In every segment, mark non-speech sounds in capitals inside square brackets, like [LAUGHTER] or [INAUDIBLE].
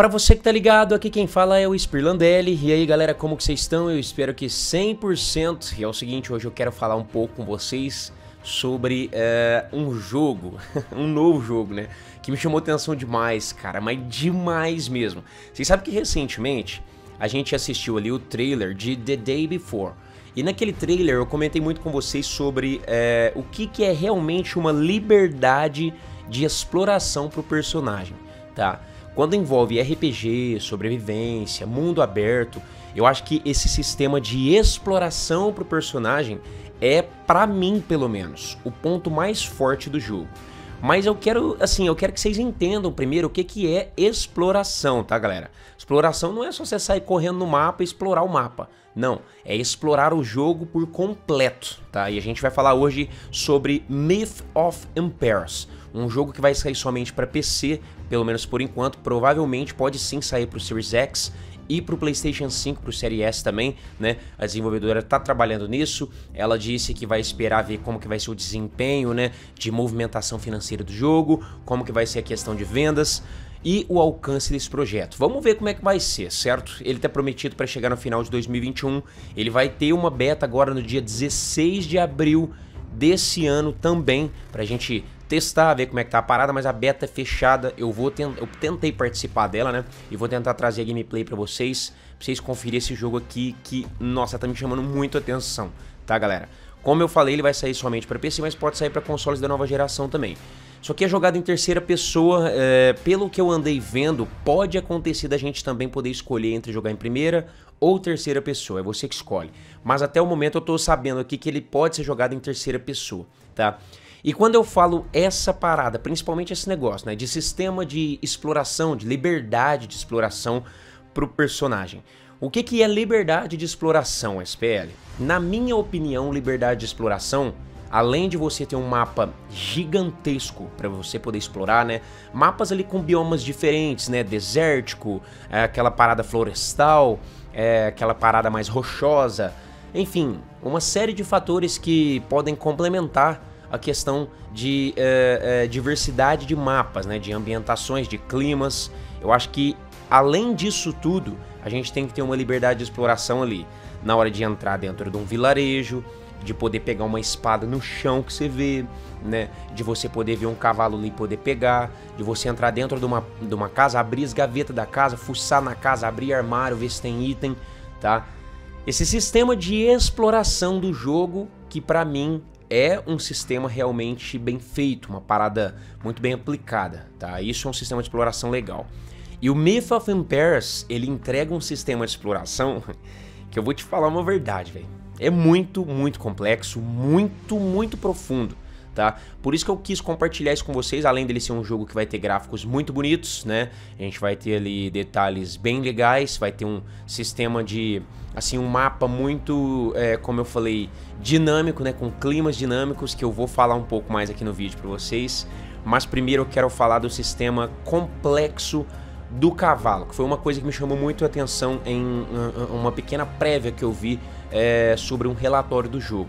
Para você que tá ligado, aqui quem fala é o Spirlandelli. E aí, galera, como que vocês estão? Eu espero que 100%. E é o seguinte, hoje eu quero falar um pouco com vocês sobre é, um jogo, [LAUGHS] um novo jogo, né? Que me chamou atenção demais, cara, mas demais mesmo. Vocês sabem que recentemente a gente assistiu ali o trailer de The Day Before. E naquele trailer eu comentei muito com vocês sobre é, o que, que é realmente uma liberdade de exploração pro personagem, tá? Quando envolve RPG, sobrevivência, mundo aberto, eu acho que esse sistema de exploração pro personagem é, para mim pelo menos, o ponto mais forte do jogo. Mas eu quero, assim, eu quero que vocês entendam primeiro o que, que é exploração, tá, galera? Exploração não é só você sair correndo no mapa e explorar o mapa. Não, é explorar o jogo por completo, tá? E a gente vai falar hoje sobre Myth of Empires, um jogo que vai sair somente para PC, pelo menos por enquanto, provavelmente pode sim sair para o Series X e para o PlayStation 5, para o Series S também, né? A desenvolvedora está trabalhando nisso. Ela disse que vai esperar ver como que vai ser o desempenho, né, de movimentação financeira do jogo, como que vai ser a questão de vendas e o alcance desse projeto. Vamos ver como é que vai ser, certo? Ele está prometido para chegar no final de 2021. Ele vai ter uma beta agora no dia 16 de abril desse ano também, para a gente testar, ver como é que tá a parada, mas a beta é fechada, eu vou eu tentei participar dela, né? E vou tentar trazer a gameplay para vocês, pra vocês conferirem esse jogo aqui que, nossa, tá me chamando muito atenção, tá, galera? Como eu falei, ele vai sair somente para PC, mas pode sair para consoles da nova geração também. Só que é jogado em terceira pessoa, é, pelo que eu andei vendo, pode acontecer da gente também poder escolher entre jogar em primeira ou terceira pessoa, é você que escolhe. Mas até o momento eu tô sabendo aqui que ele pode ser jogado em terceira pessoa, tá? E quando eu falo essa parada, principalmente esse negócio, né, de sistema de exploração, de liberdade de exploração pro personagem. O que, que é liberdade de exploração, SPL? Na minha opinião, liberdade de exploração, além de você ter um mapa gigantesco para você poder explorar, né? Mapas ali com biomas diferentes, né? Desértico, é, aquela parada florestal, é, aquela parada mais rochosa, enfim, uma série de fatores que podem complementar a questão de é, é, diversidade de mapas, né, de ambientações, de climas. Eu acho que além disso tudo, a gente tem que ter uma liberdade de exploração ali na hora de entrar dentro de um vilarejo, de poder pegar uma espada no chão que você vê, né? De você poder ver um cavalo ali e poder pegar, de você entrar dentro de uma, de uma casa, abrir as gavetas da casa, fuçar na casa, abrir armário, ver se tem item, tá? Esse sistema de exploração do jogo que para mim é um sistema realmente bem feito, uma parada muito bem aplicada, tá? Isso é um sistema de exploração legal. E o Myth of Empires, ele entrega um sistema de exploração [LAUGHS] que eu vou te falar uma verdade, velho. É muito, muito complexo, muito, muito profundo tá? Por isso que eu quis compartilhar isso com vocês, além dele ser um jogo que vai ter gráficos muito bonitos, né? A gente vai ter ali detalhes bem legais, vai ter um sistema de, assim, um mapa muito, é, como eu falei, dinâmico, né? Com climas dinâmicos, que eu vou falar um pouco mais aqui no vídeo para vocês. Mas primeiro eu quero falar do sistema complexo do cavalo, que foi uma coisa que me chamou muito a atenção em uma pequena prévia que eu vi é, sobre um relatório do jogo.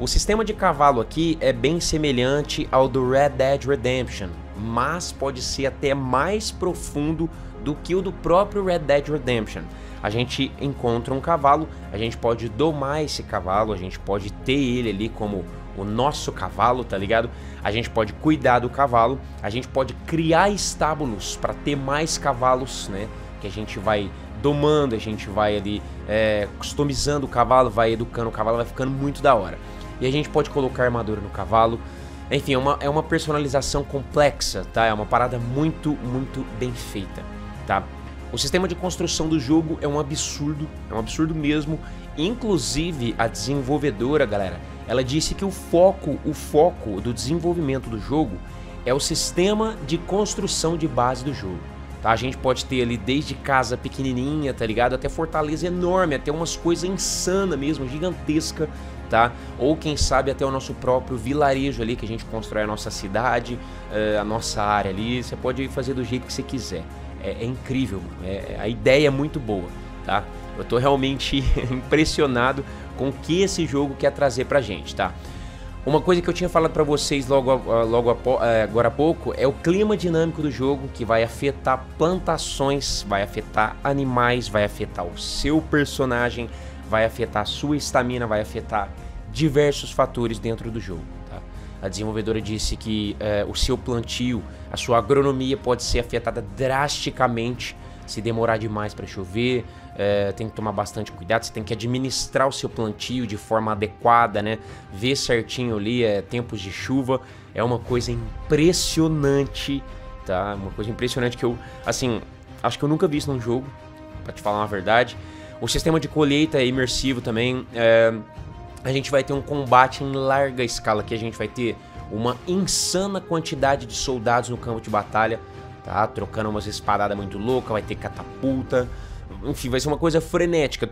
O sistema de cavalo aqui é bem semelhante ao do Red Dead Redemption, mas pode ser até mais profundo do que o do próprio Red Dead Redemption. A gente encontra um cavalo, a gente pode domar esse cavalo, a gente pode ter ele ali como o nosso cavalo, tá ligado? A gente pode cuidar do cavalo, a gente pode criar estábulos para ter mais cavalos, né? Que a gente vai domando, a gente vai ali é, customizando o cavalo, vai educando o cavalo, vai ficando muito da hora e a gente pode colocar armadura no cavalo. Enfim, é uma, é uma personalização complexa, tá? É uma parada muito, muito bem feita, tá? O sistema de construção do jogo é um absurdo, é um absurdo mesmo. Inclusive, a desenvolvedora, galera, ela disse que o foco, o foco do desenvolvimento do jogo é o sistema de construção de base do jogo. Tá? A gente pode ter ali desde casa pequenininha, tá ligado? Até fortaleza enorme, até umas coisas insanas mesmo, gigantesca, tá? Ou quem sabe até o nosso próprio vilarejo ali, que a gente constrói a nossa cidade, eh, a nossa área ali. Você pode fazer do jeito que você quiser. É, é incrível, é, a ideia é muito boa, tá? Eu tô realmente [LAUGHS] impressionado com o que esse jogo quer trazer pra gente, tá? Uma coisa que eu tinha falado para vocês logo, logo eh, agora há pouco é o clima dinâmico do jogo que vai afetar plantações, vai afetar animais, vai afetar o seu personagem, vai afetar a sua estamina, vai afetar diversos fatores dentro do jogo. Tá? A desenvolvedora disse que é, o seu plantio, a sua agronomia pode ser afetada drasticamente se demorar demais para chover, é, tem que tomar bastante cuidado, você tem que administrar o seu plantio de forma adequada, né? Ver certinho ali, é, tempos de chuva, é uma coisa impressionante, tá? Uma coisa impressionante que eu, assim, acho que eu nunca vi isso num jogo, para te falar uma verdade. O sistema de colheita é imersivo também, é, a gente vai ter um combate em larga escala, que a gente vai ter uma insana quantidade de soldados no campo de batalha, tá? Trocando umas espadadas muito loucas, vai ter catapulta, enfim, vai ser uma coisa frenética.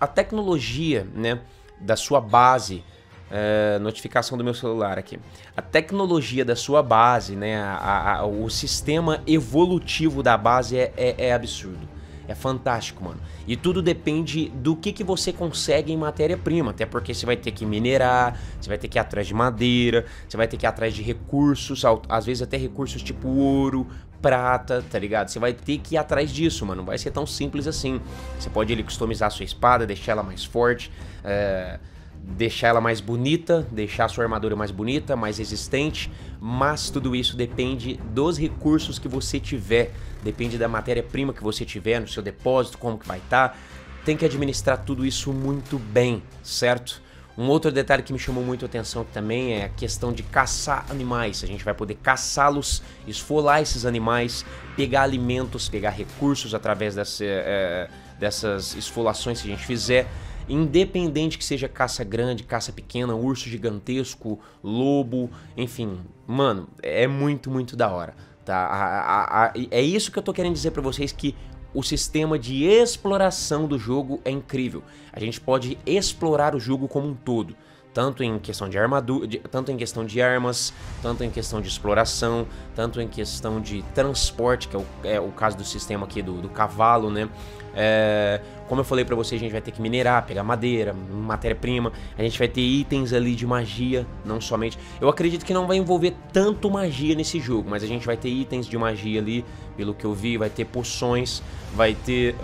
A, tecnologia, né, da sua base, é, notificação do meu celular aqui. A tecnologia da sua base, né, a, a, o sistema evolutivo da base é, é, é absurdo. É fantástico, mano. E tudo depende do que, que você consegue em matéria-prima. Até porque você vai ter que minerar, você vai ter que ir atrás de madeira, você vai ter que ir atrás de recursos, às vezes até recursos tipo ouro, prata, tá ligado? Você vai ter que ir atrás disso, mano. Não vai ser tão simples assim. Você pode ele customizar a sua espada, deixar ela mais forte, é, deixar ela mais bonita, deixar a sua armadura mais bonita, mais resistente. Mas tudo isso depende dos recursos que você tiver. Depende da matéria-prima que você tiver no seu depósito, como que vai estar. Tá. Tem que administrar tudo isso muito bem, certo? Um outro detalhe que me chamou muito a atenção também é a questão de caçar animais. A gente vai poder caçá-los, esfolar esses animais, pegar alimentos, pegar recursos através dessa, é, dessas esfolações que a gente fizer. Independente que seja caça grande, caça pequena, urso gigantesco, lobo, enfim, mano, é muito, muito da hora. Tá? A, a, a, é isso que eu tô querendo dizer para vocês que o sistema de exploração do jogo é incrível. A gente pode explorar o jogo como um todo, tanto em questão de armadura, de, tanto em questão de armas, tanto em questão de exploração, tanto em questão de transporte, que é o, é o caso do sistema aqui do, do cavalo, né? É, como eu falei para vocês, a gente vai ter que minerar, pegar madeira, matéria-prima, a gente vai ter itens ali de magia, não somente. Eu acredito que não vai envolver tanto magia nesse jogo, mas a gente vai ter itens de magia ali, pelo que eu vi, vai ter poções, vai ter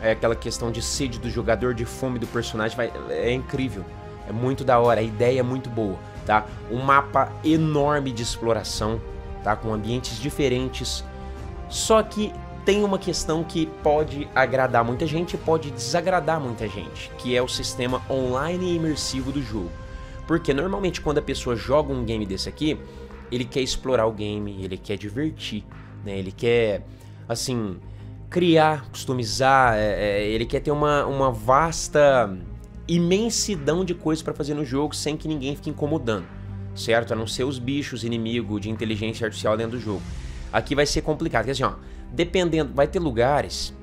é aquela questão de sede do jogador, de fome do personagem, vai, é incrível, é muito da hora, a ideia é muito boa, tá? Um mapa enorme de exploração, tá? Com ambientes diferentes, só que tem uma questão que pode agradar muita gente e pode desagradar muita gente, que é o sistema online e imersivo do jogo. Porque normalmente quando a pessoa joga um game desse aqui, ele quer explorar o game, ele quer divertir, né? Ele quer, assim, criar, customizar, é, é, ele quer ter uma, uma vasta imensidão de coisas para fazer no jogo sem que ninguém fique incomodando, certo? A não ser os bichos inimigo de inteligência artificial dentro do jogo. Aqui vai ser complicado, porque assim, ó, Dependendo, vai ter lugares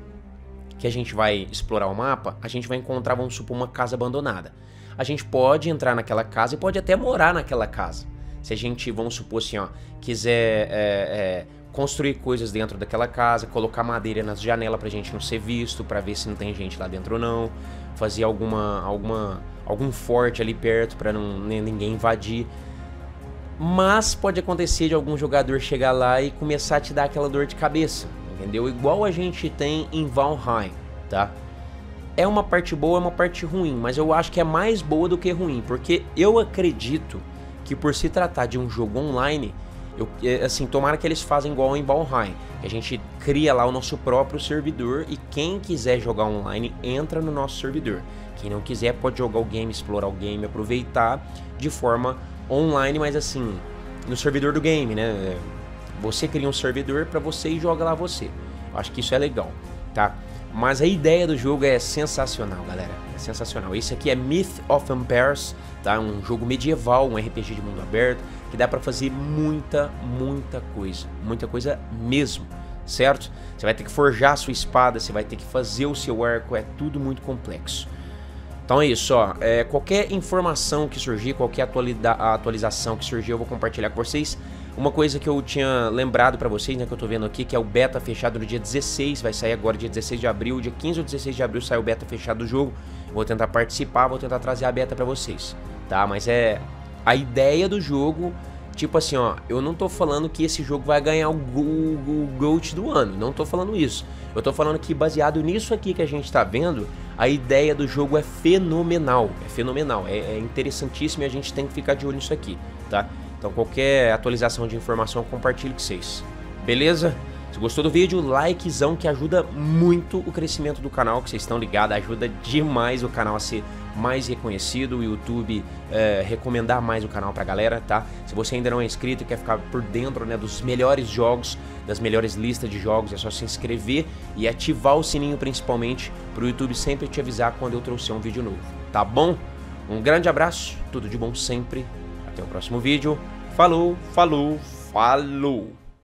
que a gente vai explorar o mapa, a gente vai encontrar, vamos supor, uma casa abandonada. A gente pode entrar naquela casa e pode até morar naquela casa. Se a gente, vamos supor assim, ó, quiser é, é, construir coisas dentro daquela casa, colocar madeira nas janelas pra gente não ser visto, para ver se não tem gente lá dentro ou não, fazer alguma, alguma, algum forte ali perto para não ninguém invadir. Mas pode acontecer de algum jogador chegar lá e começar a te dar aquela dor de cabeça, entendeu? Igual a gente tem em Valheim, tá? É uma parte boa, é uma parte ruim, mas eu acho que é mais boa do que ruim, porque eu acredito que por se tratar de um jogo online, eu, é, assim, tomara que eles façam igual em Valheim, a gente cria lá o nosso próprio servidor e quem quiser jogar online entra no nosso servidor. Quem não quiser pode jogar o game, explorar o game, aproveitar de forma online, mas assim, no servidor do game, né? Você cria um servidor para você e joga lá você. Eu acho que isso é legal, tá? Mas a ideia do jogo é sensacional, galera. É sensacional. Esse aqui é Myth of Empires, tá? Um jogo medieval, um RPG de mundo aberto, que dá para fazer muita, muita coisa. Muita coisa mesmo, certo? Você vai ter que forjar a sua espada, você vai ter que fazer o seu arco, é tudo muito complexo. Então é isso, ó. É, qualquer informação que surgir, qualquer atualização que surgir, eu vou compartilhar com vocês. Uma coisa que eu tinha lembrado para vocês, né, que eu tô vendo aqui, que é o beta fechado no dia 16, vai sair agora dia 16 de abril, dia 15 ou 16 de abril sai o beta fechado do jogo. Vou tentar participar, vou tentar trazer a beta para vocês, tá? Mas é A ideia do jogo, tipo assim, ó, eu não tô falando que esse jogo vai ganhar o, o, GOAT do ano, não tô falando isso. Eu tô falando que baseado nisso aqui que a gente tá vendo, a ideia do jogo é fenomenal, é fenomenal, é, é interessantíssimo e a gente tem que ficar de olho nisso aqui, tá? Então qualquer atualização de informação compartilho com vocês. Beleza? Se gostou do vídeo, likezão que ajuda muito o crescimento do canal, que vocês estão ligados, ajuda demais o canal a ser mais reconhecido, o YouTube é, recomendar mais o canal pra galera, tá? Se você ainda não é inscrito e quer ficar por dentro né, dos melhores jogos, das melhores listas de jogos, é só se inscrever e ativar o sininho principalmente pro YouTube sempre te avisar quando eu trouxer um vídeo novo, tá bom? Um grande abraço, tudo de bom sempre, até o próximo vídeo, falou, falou, falou!